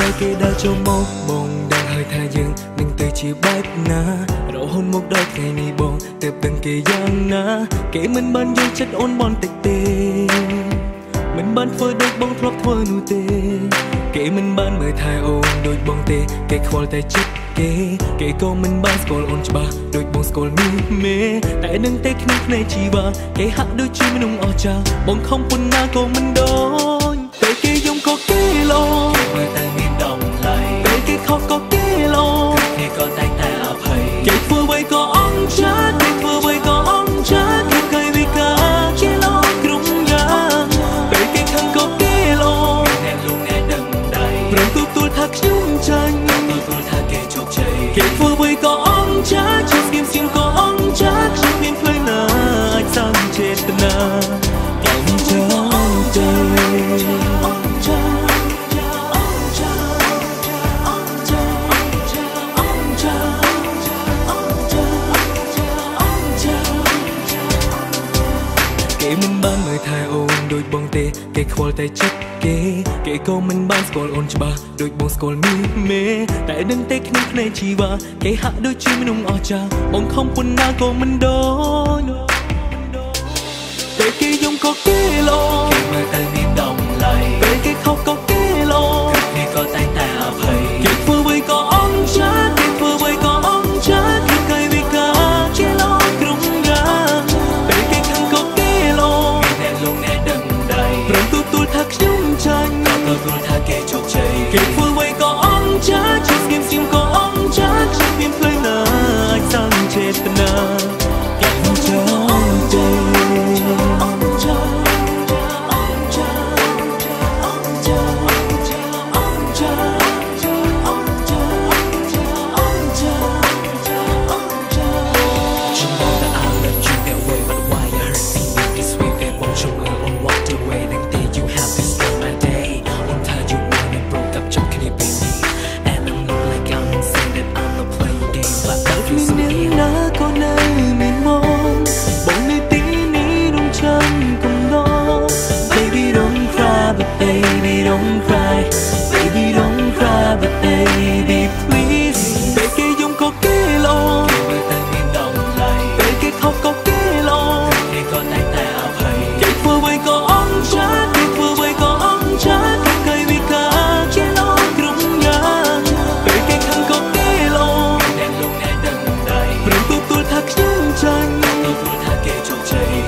ដែលគេដើរចូលមកបងដឹងហើយថាយើងនឹងទៅជាបែបណារហូតមកដល់ថ្ងៃនេះបងទើបដឹងគេយ៉ាងណា គេមិនបានយល់ចិត្តអូនបន្តិចទេមិនបានធ្វើដូចបងធ្លាប់ធ្វើនោះទេគេមិនបានមើលថែអូនដូចបងទេ គេខ្វល់តែចិត្តគេគេក៏មិនបានស្គាល់អូនច្បាស់ដូចបងស្គាល់មីមេតែនឹងតែក្នុងភ្នែកជីវ៉ាគេហាក់ដូចជាមនុស្សអស្ចារ្យបងខំប៉ុណ្ណាក៏មិនដូចតែគេយំក៏គេឡោមើល ក៏អងចាជាស្គៀមស្គៀមក៏អងចាខ្ញុំមានផ្លូវណាអាចសង្ចេតនាយ៉ាងចាអងចាអងចាគេមិនបានមើលថែអូនដូចបងទេ គេខ្វល់តែចិត្តគេ គេក៏មិនបានស្គាល់អូនច្បាស់ដូចបងស្គាល់មីមេតែដឹងតែគ្នា ភ្នែកជីវ៉ាគេហាក់ដូចជាមនុស្សអស្ចារ្យបងខំប៉ុណ្ណាក៏មិនដូចតែគេយំក៏គេឡោគេមើលទៅមានត The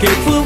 que fui.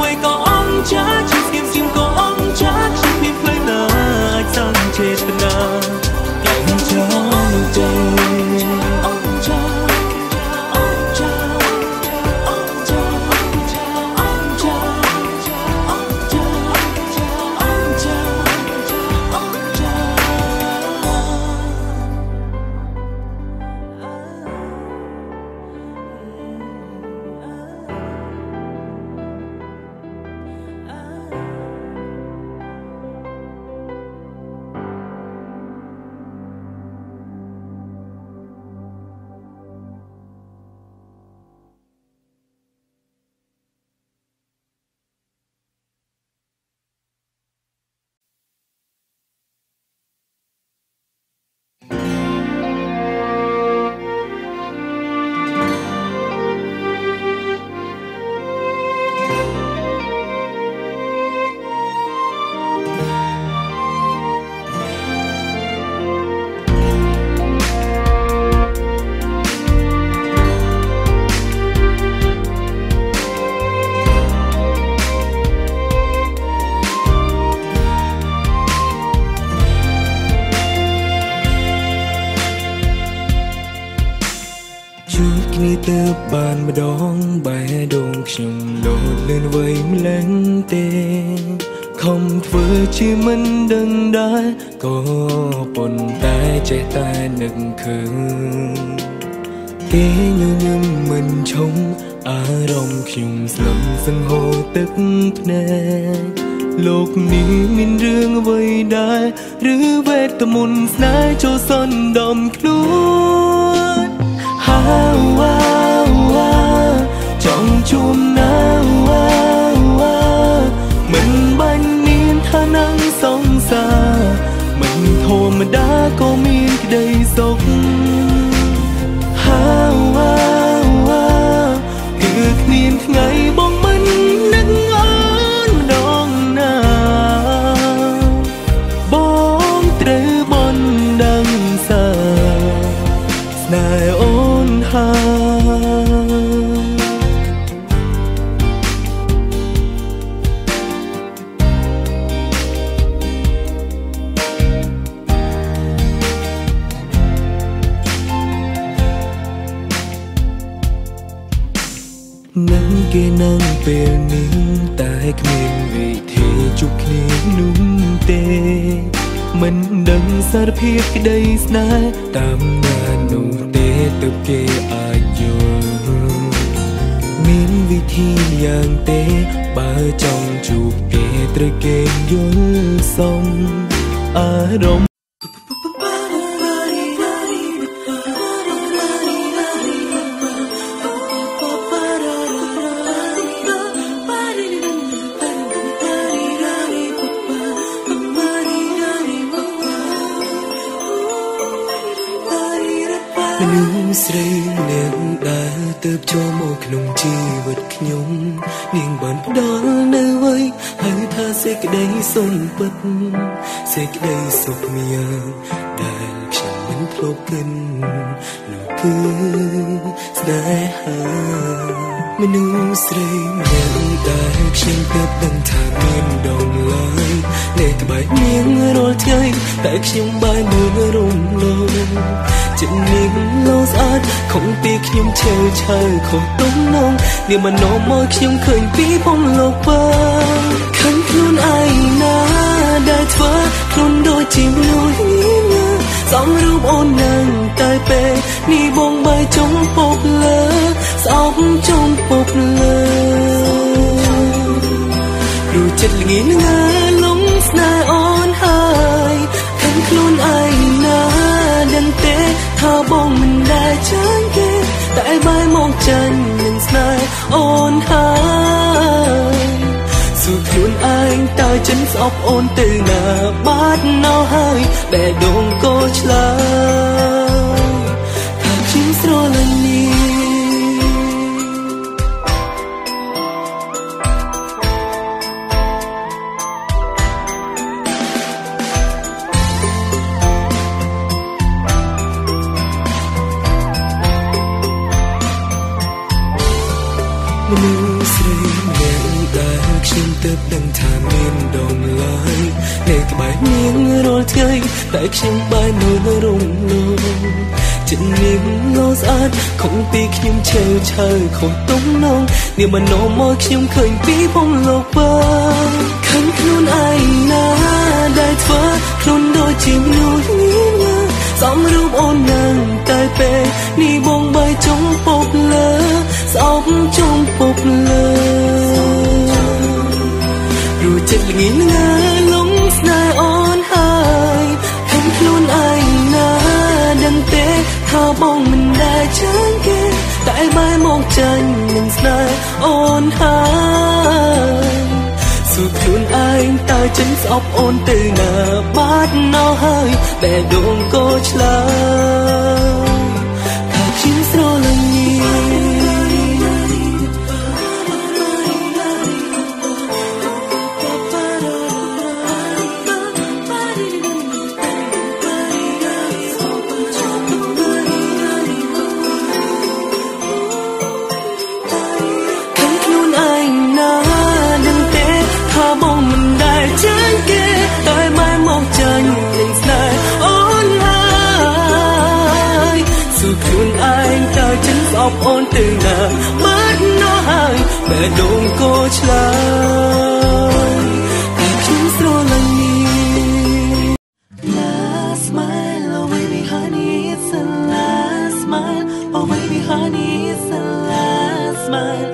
ខំធ្វើជាមិនដឹងដែរក៏ប៉ុន្តែចេះតែនឹកឃើញគេញញឹមមិនឈុំអារម្មណ៍ខ្ញុំស្លំសង្ហូរទឹកភ្នែកលោកនេះមានរឿងអ្វីដែរឬវេទមន្តស្នេហ៍ចូលសន្ដំខ្លួនហាវ៉ាវ៉ាចង់ជួមណាវ៉ាវ៉ា ធម្មតាក៏មានក្តីសុខ គេនឹងពេលនេះតែគ្មានវិធីជួបគ្នានោះទេ មិនដឹងសារភាពក្តីស្នេហ៍តាមណានោះទេទើបគេអាចយល់មានវិធីយ៉ាងទេ បើចង់ជួបគេត្រូវគេយល់សមអារម្មណ៍ ស្សស្រីនាងដែលទៅចូលមកក្នុងជីវិតខ្ញុំនាងបានផ្ដល់នៅអ្វីហើយថាសេចក្តីសុនពិតសេចក្តីសុខមានដែលខ្ញុំ មិនធ្លាប់គិននោះគឺស្នេហាមនុស្សស្រីនាងដែលខ្ញុំគិតដឹងថាមានដងឡើយនៅក្បែរនាងរាល់ថ្ងៃតែខ្ញុំបែរមើលរំលងចិត្តនាងលោស្អាតខំពីខ្ញុំឈើឈើខំទំនងនាងមិននោមមកខ្ញុំឃើញពីបំលោកបើខំខ្លួនឯងណាដែលធ្វើខ្លួនដូចជាមនុស្សញ៉ា សំរូបអូននឹងតែពេលនេះបងបែរចុងពុកលើស្អប់ចុងពុកលើรู้ចិត្តល្ងីល្ងាលងស្នេហ៍អូនហើយឃើញខ្លួនឯងណាដឹងទេថាបងមិនដែលចាញ់គេតែបែរមកចាញ់នឹងស្នេហ៍អូនហើយសួរខ្លួនឯងតើចិនស្អប់ អូនទៅណាបាត់ណោហើយបែរដងក៏ឆ្លើយ តែខ្ញុំបែរមើលរំលងចិត្តនាងលោស្អាតខំពីខ្ញុំឈើឈើខំទំនងនាងមិននោមមកខ្ញុំឃើញពីបំលោកបើខំខ្លួនឯងណាដែលធ្វើខ្លួនដូចជាមនុស្សញ៉ាសំរូបអូននឹងតែពេលនេះបងបែរចុងពុកលើស្អប់ចុងពុកលើรู้ចិត្តល្ងីល្ងាលងស្នេហ៍អូនហើយឃើញខ្លួ នឯងណាដឹងទេថាបងមិនដែលចាញ់គេតែបែរមកចាញ់នឹងស្នេហ៍អូនហើយសួរខ្លួនឯងតើចិនស្អប់អូនទៅណាបាត់ណោហើយបែរដងក៏ឆ្លើយថាខ្ញុំស្រលាញ់ អប់អូនទៅណាបាត់ណោះហើយបែរដងក៏ឆ្លើយតែខ្ញុំស្រលាញ់នេះ Last smile, oh baby honey, it's a last smile. Oh baby honey, it's a last smile.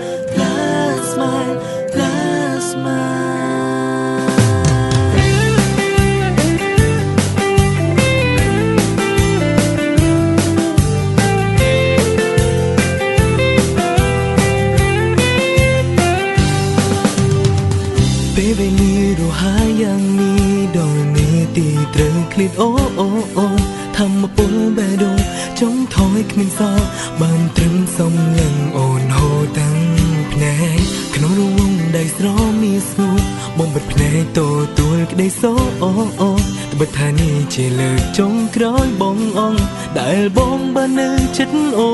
ស្រមីស្ងួតបំបិទភ្នែកតទួលក្តីសោអូអូត្បិតថានេះជាលើកចុងក្រោយបងអងដែលបងបាននៅចិត្តអូ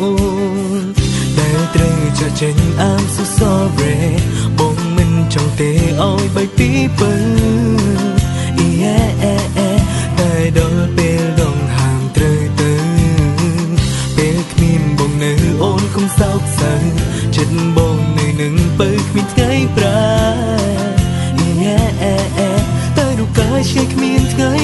អូដែលត្រូវចចេញ I'm so sorry បងមិនចង់ទេឲ្យបែកពីពើ Yeah តែដល់ពេលដងហាមត្រូវទៅពេលគ្មានបងនៅអូនកុំសោកសៅចិត្តបង នៅនឹងពើគ្មានថ្ងៃប្រែ Yeah តែរូបកាយឆ្ងាយគ្មានថ្ងៃ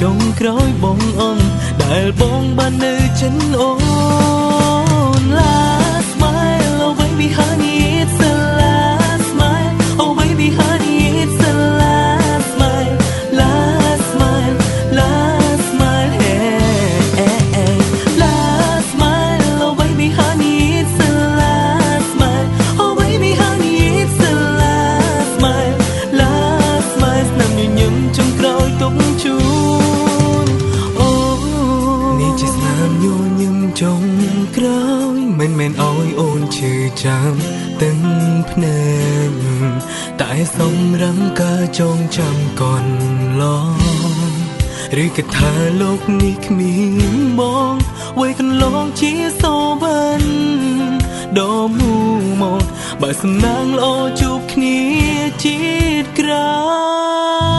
ចុងក្រោយបងអងដែលបងបាននៅចិនអូន ឬក៏ថាលោកនេះគ្មានបងវ័យកន្លងជាសូវិនដ៏មូមកបើសំណាងល្អជួបគ្នាជាតិក្រោយ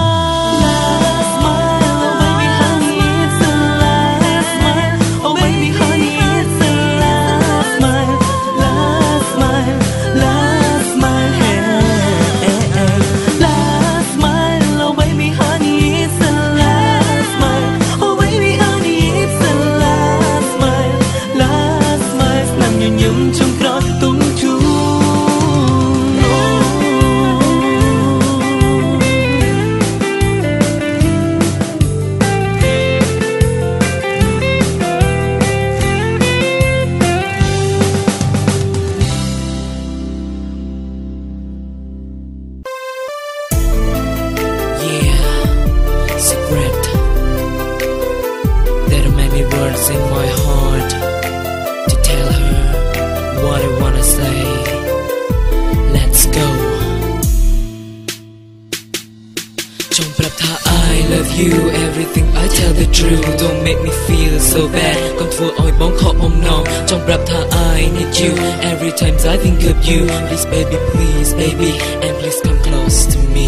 ថា I love you everything I tell the truth don't make me feel so bad កុំធ្វើឲ្យបងខកបំណងចង់ប្រាប់ថា I need you every time I think of you please baby please baby and please come close to me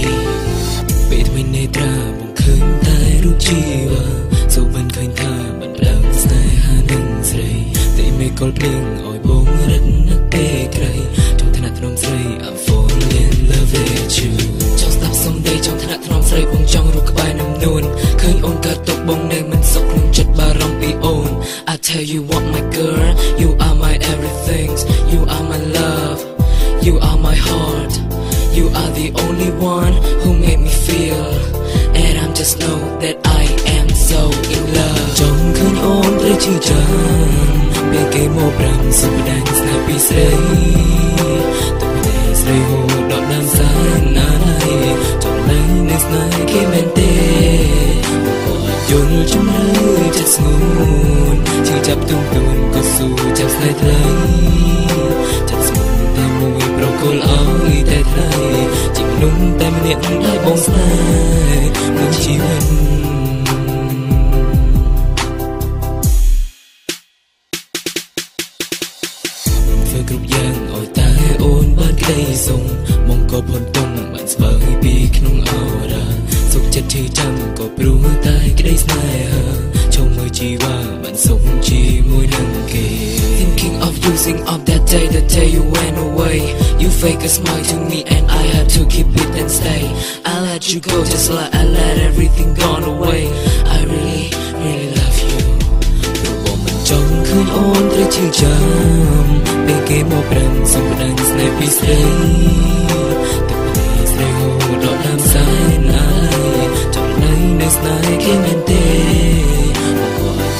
ពេលថ្មីនេត្រាបងឃើញតែរូបជីវ៉ាសូមិនឃើញថាមិនផ្ដើមស្នេហានឹងស្រីតែមេកលភ្លៀងឲ្យបងរឹកណាស់ទេក្រៃចង់ថ្នាក់ធ្នមស្រី I'm falling in love with you ចង់ស្ដាប់សំដីចង់ថ្នាក់ធ្នមស្រីបងចង់រូបក្បែរនំនួន យល់ជំរឿចិត្តស្ងួនជឿចាប់ទុំទួនក៏ស៊ូចាប់ស្នេហ៍ថ្លៃចិត្តស្មូនតែមួយប្រគល់អើយតែថ្លៃជាមនុស្សតែម្នាក់ដែលបងស្នេហ៍នឹងជីវិត ជុំមើលជីវ៉ាបានសុខជាមួយនឹងគេ Thinking of losing up that day, the day you went away. You fake a smile to me, and I had to keep it and stay. I let you go just like I let everything gone away. I really, really love you. ព្រោះបងមិនចង់ឃើញអូនត្រូវឈឺចាំពេលគេមកប្រាំសំដែងស្នេហ៍ពីស្រីទឹកភ្នែកស្រីហូរដល់ដើមសែនអាយចង់នៅនៅស្នេហ៍គេមែនទេមកក៏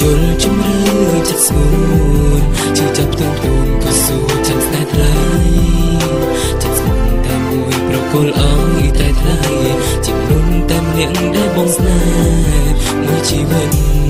យល់ជំរឿចិត្តស្ងួនជឿចាប់ទុំទុំក៏សួរចាំស្នេហ៍ថ្លៃចិត្តស្មងតែមួយប្រគល់អងតែថ្លៃជំនុនតែម្នាក់ដែលបងស្នេហ៍មួយជីវិត